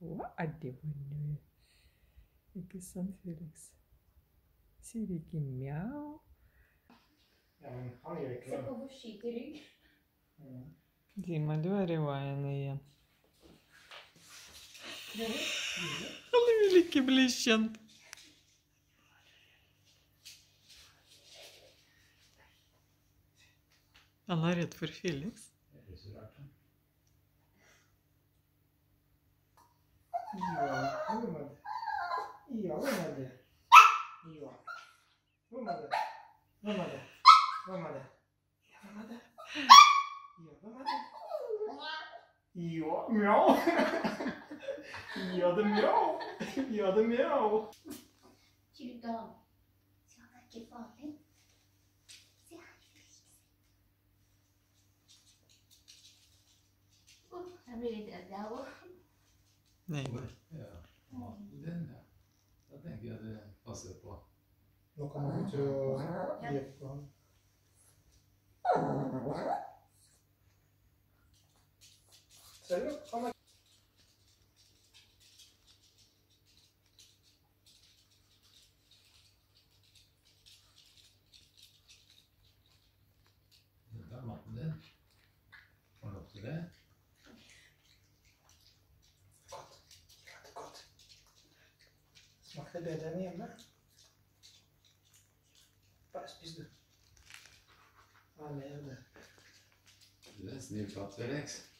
Ładnie Jaki San Felix. Siriki miał. Ja mam hajek. Chcę powusiteli. Дима, дверіває не є. Але великий блищент. А Ларет Ферфеликс. resurrection. 이와얼마나이와얼마나이와얼마나얼마나얼마나얼마나이와얼마나이와 the meow 이와 the meow you don't sound like a puppy bene đâu Neydi? Ja, ma den där. Jag tänker att det passar på. Då kommer non Pas bedeni de. Ah merde. Là, c'est That's new top FedEx.